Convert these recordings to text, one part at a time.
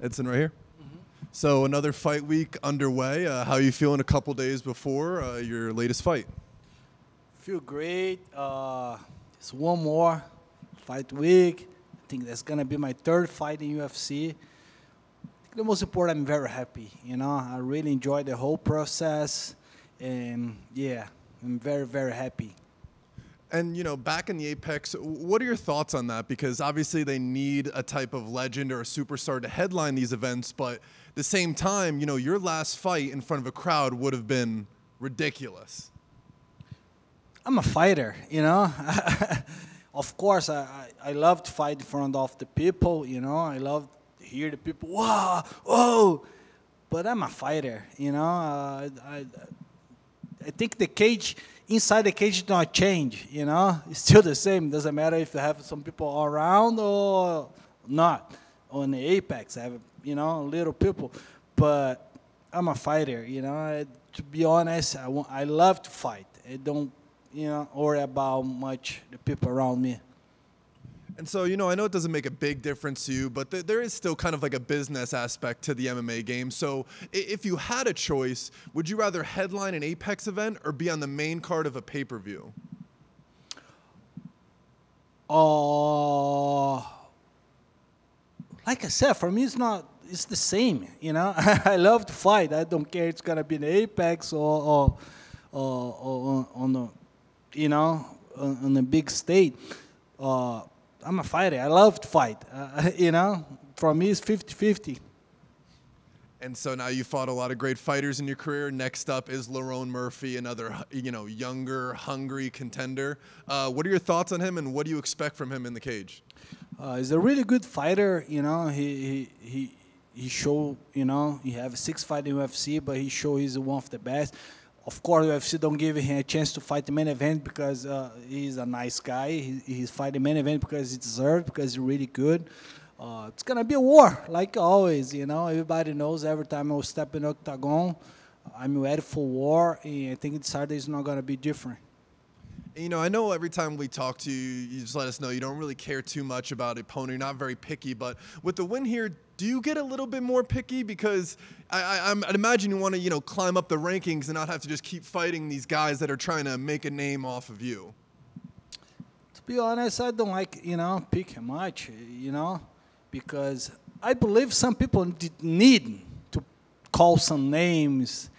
Edson, right here. So another fight week underway. Uh, how you feeling a couple days before uh, your latest fight? Feel great. Uh, it's one more fight week. I think that's gonna be my third fight in UFC. The most important, I'm very happy. You know, I really enjoyed the whole process, and yeah, I'm very very happy. And you know, back in the Apex, what are your thoughts on that? Because obviously they need a type of legend or a superstar to headline these events, but at the same time, you know, your last fight in front of a crowd would have been ridiculous. I'm a fighter, you know. of course, I, I, I love to fight in front of the people, you know. I love to hear the people, wow, whoa. But I'm a fighter, you know. Uh, I, I think the cage, inside the cage, does not change, you know. It's still the same. Doesn't matter if you have some people around or not. On the apex, I have, you know, little people. But I'm a fighter, you know. I, to be honest, I, want, I love to fight. I don't you know, worry about much the people around me. And so, you know, I know it doesn't make a big difference to you, but th- there is still kind of like a business aspect to the MMA game. So, if you had a choice, would you rather headline an Apex event or be on the main card of a pay per view? Uh, like I said, for me, it's not. It's the same, you know. I love to fight. I don't care. It's gonna be the Apex or or, or, or on the, you know, on, on a big state. Uh, I'm a fighter. I love to fight. Uh, you know, for me, it's 50-50. And so now you fought a lot of great fighters in your career. Next up is Lerone Murphy, another you know younger, hungry contender. Uh, what are your thoughts on him, and what do you expect from him in the cage? Uh, he's a really good fighter. You know, he he he he show you know he have six fight in UFC, but he show he's one of the best. Of course, UFC don't give him a chance to fight the main event because uh, he's a nice guy. He, he's fighting main event because he deserved because he's really good. Uh, it's gonna be a war, like always. You know, everybody knows. Every time I step in octagon, I'm ready for war, and I think Saturday is not gonna be different. You know, I know every time we talk to you, you just let us know you don't really care too much about a opponent. You're not very picky, but with the win here, do you get a little bit more picky? Because I, I'd imagine you want to, you know, climb up the rankings and not have to just keep fighting these guys that are trying to make a name off of you. To be honest, I don't like, you know, pick much, you know, because I believe some people need to call some names.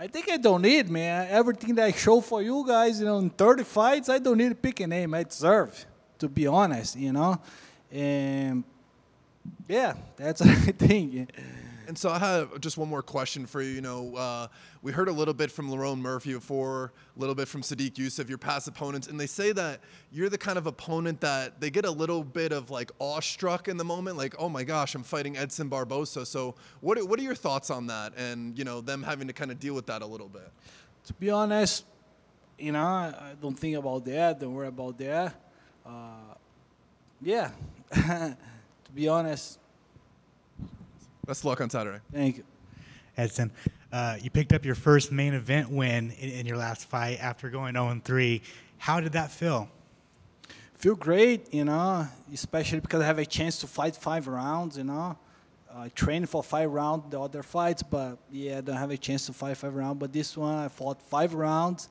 I think I don't need, man. Everything that I show for you guys, you know, in 30 fights, I don't need to pick a name. I deserve, to be honest, you know. And yeah, that's what I think. And so I have just one more question for you. You know, uh, we heard a little bit from Lerone Murphy before, a little bit from Sodiq Yusuff, your past opponents, and they say that you're the kind of opponent that they get a little bit of like awestruck in the moment, like, oh my gosh, I'm fighting Edson Barboza. So what are, what are your thoughts on that, and you know, them having to kind of deal with that a little bit? to be honest, you know, I, don't think about that. Don't worry about that. Uh, yeah, to be honest, Best of luck on Saturday. thank you. Edson, uh, you picked up your first main event win in, in your last fight after going 0 3. How did that feel? Feel great, you know, especially because I have a chance to fight five rounds, you know. I trained for five rounds the other fights, but yeah, I don't have a chance to fight five rounds. But this one, I fought five rounds,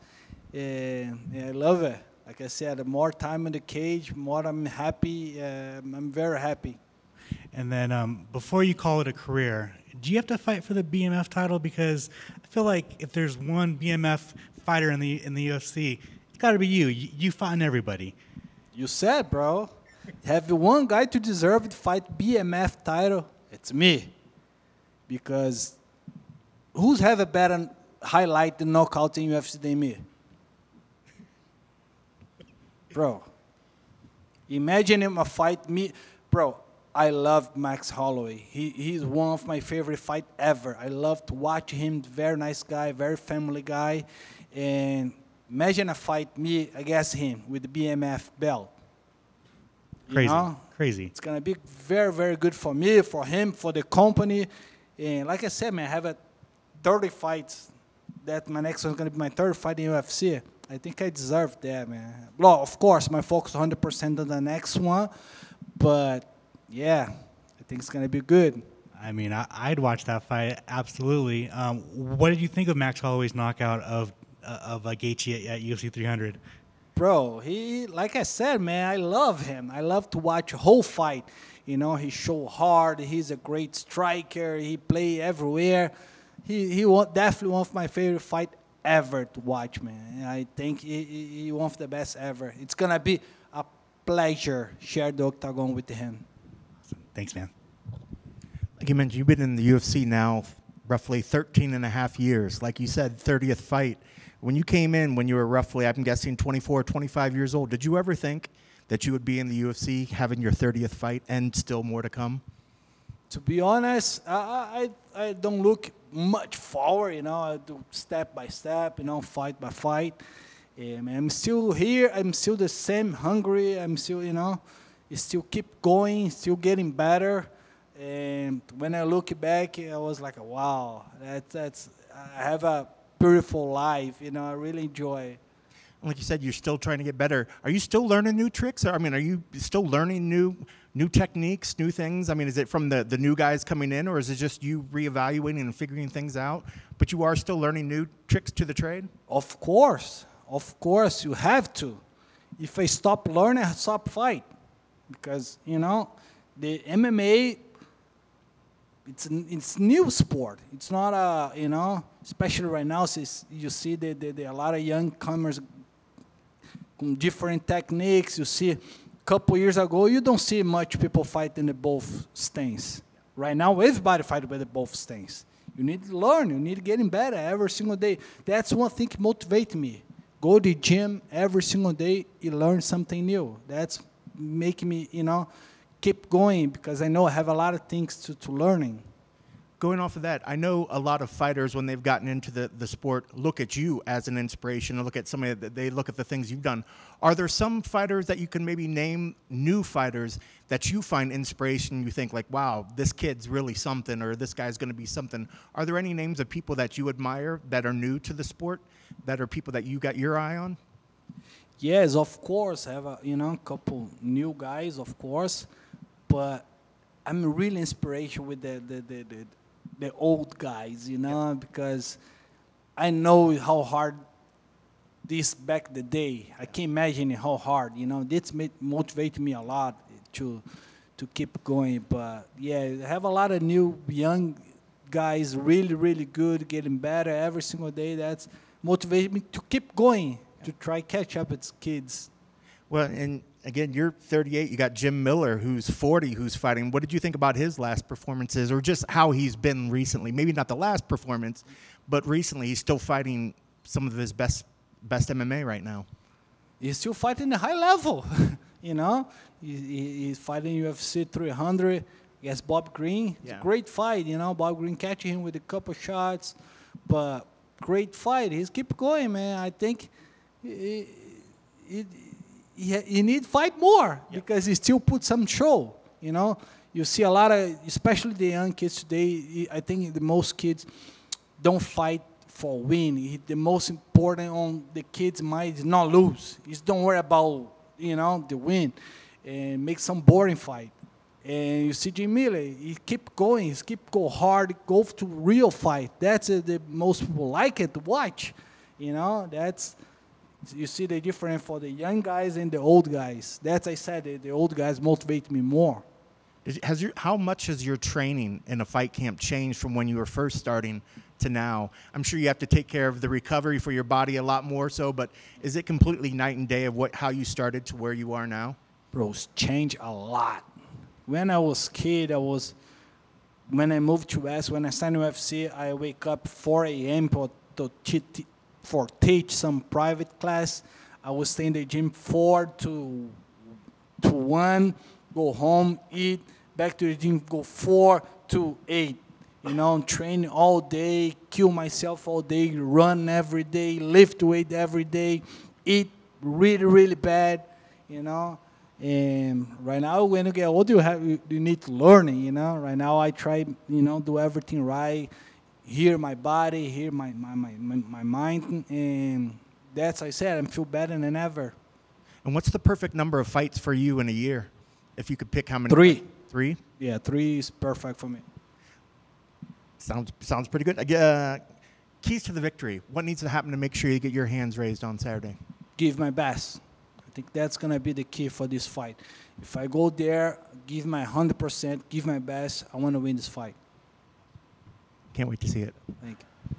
and, and I love it. Like I said, the more time in the cage, more I'm happy. Uh, I'm very happy. And then um, before you call it a career, do you have to fight for the BMF title? Because I feel like if there's one BMF fighter in the in the UFC, it's got to be you. you. You fighting everybody. You said, bro. Have one guy to deserve to fight BMF title? It's me. Because who's have a better highlight than knockout in UFC than me? Bro. Imagine him a fight me. Bro, I love Max Holloway. He, he's one of my favorite fight ever. I love to watch him. Very nice guy, very family guy. And imagine a fight me against him with the BMF belt. You Crazy. know? Crazy. It's gonna be very, very good for me, for him, for the company. And like I said, man, I have a 30 fights. That my next one's gonna be my third fight in UFC. I think I deserve that, man. Well, of course, my focus 100% on the next one, but yeah, I think it's gonna be good. I mean, I, I'd watch that fight absolutely. Um, what did you think of Max Holloway's knockout of uh, of uh, Gaethje at, at UFC 300? bro he like i said man i love him i love to watch a whole fight you know he show hard he's a great striker he play everywhere he he wa- definitely one of my favorite fight ever to watch man i think he, he, he one of the best ever it's gonna be a pleasure share the octagon with him Thanks, man. Like you mentioned, you've been in the UFC now roughly 13 and a half years. Like you said, 30th fight. When you came in, when you were roughly, I'm guessing, 24, 25 years old, did you ever think that you would be in the UFC having your 30th fight and still more to come? to be honest, I, I, I don't look much forward, you know, I do step by step, you know, fight by fight. Um, I'm still here, I'm still the same hungry, I'm still, you know, still keep going, still getting better. And when I look back, I was like, wow, that, that's, I have a beautiful life, you know, I really enjoy. Like you said, you're still trying to get better. Are you still learning new tricks? I mean, are you still learning new new techniques, new things? I mean, is it from the, the new guys coming in, or is it just you reevaluating and figuring things out? But you are still learning new tricks to the trade? Of course, of course, you have to. If I stop learning, I stop fight, because you know, the MMA. It's it's new sport. It's not a you know, especially right now. Since you see there, there are a lot of young comers with different techniques. You see, a couple years ago, you don't see much people fighting the both stance. Right now, everybody fight with the both stance. You need to learn. You need to getting better every single day. That's one thing motivate me. Go to the gym every single day. You learn something new. That's making me, you know, keep going because I know I have a lot of things to, to learning. Going off of that, I know a lot of fighters when they've gotten into the, the sport look at you as an inspiration and look at somebody that they look at the things you've done. Are there some fighters that you can maybe name new fighters that you find inspiration? You think like, wow, this kid's really something, or this guy's going to be something. Are there any names of people that you admire that are new to the sport, that are people that you got your eye on? Yes, of course. I have a you know couple new guys, of course, but I'm really inspiration with the the, the, the, the old guys, you know, because I know how hard this back the day. I can't imagine how hard, you know. This motivated me a lot to to keep going. But yeah, I have a lot of new young guys, really really good, getting better every single day. That's motivated me to keep going to try catch up its kids. Well, and again, you're 38. You got Jim Miller, who's 40, who's fighting. What did you think about his last performances, or just how he's been recently? Maybe not the last performance, but recently he's still fighting some of his best best MMA right now. He's still fighting the high level, you know. He, he, he's fighting UFC 300 against Bob Green. It's Yeah. a great fight, you know. Bob Green catching him with a couple shots, but great fight. He's keep going, man. I think he need fight more because he still put some show, you know. You see a lot of, especially the young kids today. I think the most kids don't fight for win. The most important on the kids' mind is not lose. Is don't worry about you know the win, and make some boring fight. And you see Jim Miller, he keep going, he keep go hard, go to real fight. That's uh, the most people like it to watch. You know, that's you see the difference for the young guys and the old guys. That's I said the, the old guys motivate me more. Has your, how much has your training in a fight camp changed from when you were first starting to now? I'm sure you have to take care of the recovery for your body a lot more so, but is it completely night and day of what how you started to where you are now? bros change a lot. When I was kid, I was when I moved to West, when I signed UFC, I wake up 4 a.m. for to teach, for teach some private class. I was stay in the gym four to to one, go home, eat, back to the gym, go four to eight. You know, train all day, kill myself all day, run every day, lift weight every day, eat really, really bad, you know. And right now, when you get older, you have you, need to learn it, you know. Right now, I try, you know, do everything right, hear my body, hear my my, my, my, mind, and that's I said, I feel better than ever. And what's the perfect number of fights for you in a year? If you could pick how many? Three. Three? Yeah, three is perfect for me. Sounds sounds pretty good. Uh, keys to the victory. What needs to happen to make sure you get your hands raised on Saturday? Give my best. I think that's gonna be the key for this fight. If I go there, give my hundred percent, give my best, I want to win this fight. Can't wait to see it. Thank you.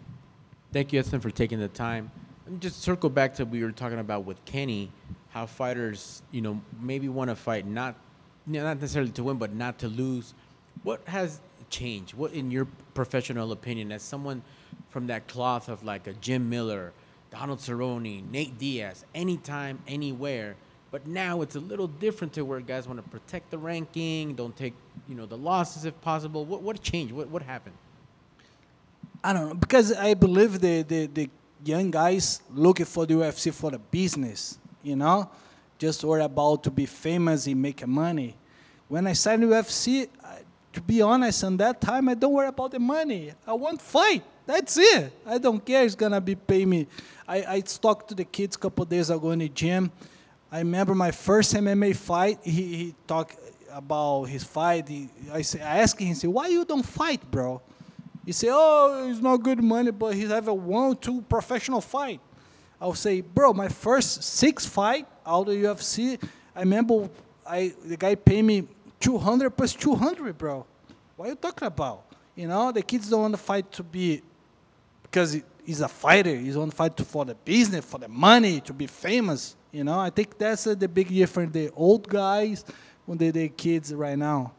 Thank you, Edson, for taking the time. Let me just circle back to what we were talking about with Kenny, how fighters, you know, maybe want to fight not, you know, not necessarily to win, but not to lose. What has changed? What, in your professional opinion, as someone from that cloth of like a Jim Miller, Donald Cerrone, Nate Diaz, anytime, anywhere, but now it's a little different to where guys want to protect the ranking, don't take, you know, the losses if possible. What, what changed? What, what happened? I don't know because I believe the, the, the young guys looking for the UFC for the business, you know, just worry about to be famous and make money. When I signed UFC, I, to be honest, on that time I don't worry about the money. I want fight. That's it. I don't care. It's gonna be pay me. I, I talked to the kids a couple days ago in the gym. I remember my first MMA fight. He, he talked about his fight. He, I, say, I asked him, he said, why you don't fight, bro? He say, oh, it's not good money, but he have a one, two professional fight. I'll say, bro, my first six fight out of UFC, I remember I the guy paid me 200 plus 200, bro. What are you talking about? You know, the kids don't want to fight to be, because he's a fighter. He's to fight to, for the business, for the money, to be famous. You know, I think that's uh, the big difference. The old guys, when they the kids right now.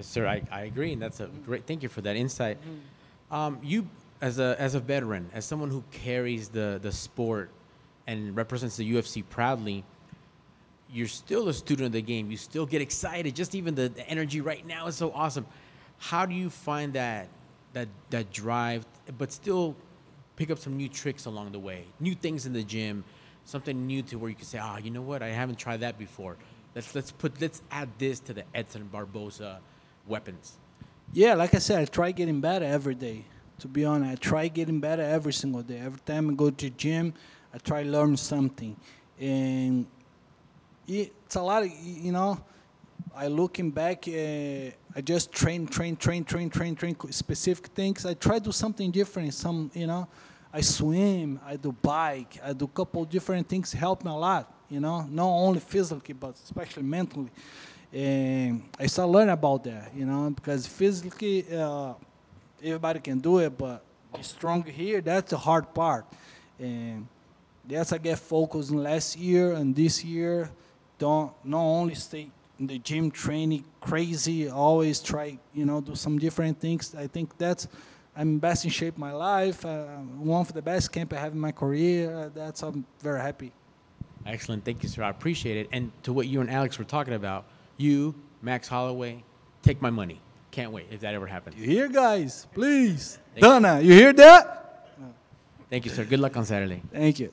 Yes, sir. I, I agree, and that's a great. Thank you for that insight. Um, you, as a as a veteran, as someone who carries the the sport and represents the UFC proudly, you're still a student of the game. You still get excited. Just even the, the energy right now is so awesome. How do you find that that that drive, but still pick up some new tricks along the way, new things in the gym, something new to where you can say, ah, you know what, I haven't tried that before. Let's let's put let's add this to the Edson Barboza weapons. Yeah, like I said, I try getting better every day. To be honest, I try getting better every single day. Every time I go to gym, I try learn something, and it's a lot of you know. I looking back, uh, I just train, train, train, train, train, train specific things. I try to do something different. Some you know, I swim, I do bike, I do couple different things. Help me a lot. You know, not only physically but especially mentally. And I start learning about that, you know, because physically uh, everybody can do it, but strong here, that's the hard part. And yes, I get focused in last year and this year. Don't not only stay in the gym training crazy, always try, you know, do some different things. I think that's I'm best in shape my life. Uh, one of the best camp I have in my career. Uh, that's I'm very happy. Excellent. Thank you, sir. I appreciate it. And to what you and Alex were talking about, you, Max Holloway, take my money. Can't wait if that ever happens. You hear, guys? Please. Thank you. Dana, you hear that? Thank you, sir. Good luck on Saturday. Thank you.